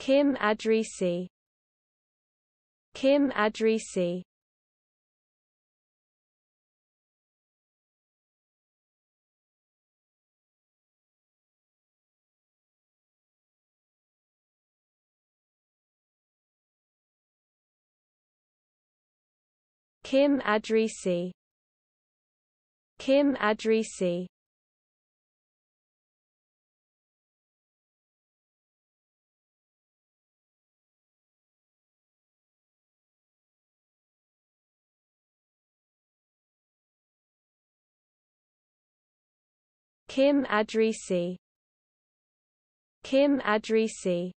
Kim Adrisi Kim Adrisi Kim Adrisi Kim Adrisi Kim Adrisi. Kim Adrisi